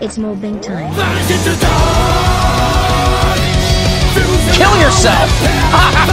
It's mobbing time. Kill yourself!